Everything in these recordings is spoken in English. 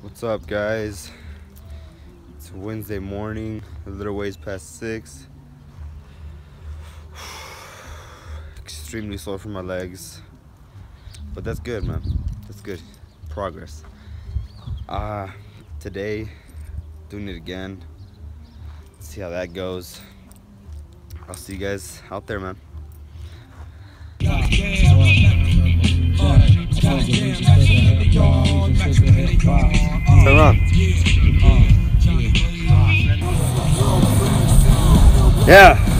What's up, guys? It's Wednesday morning, a little ways past six. Extremely sore for my legs, but that's good, man. That's good. Progress. Uh, today, doing it again. see how that goes. I'll see you guys out there, man. Yeah.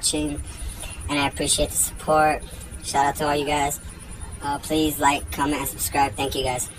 Watching, and I appreciate the support. Shout out to all you guys. Uh, please like, comment, and subscribe. Thank you guys.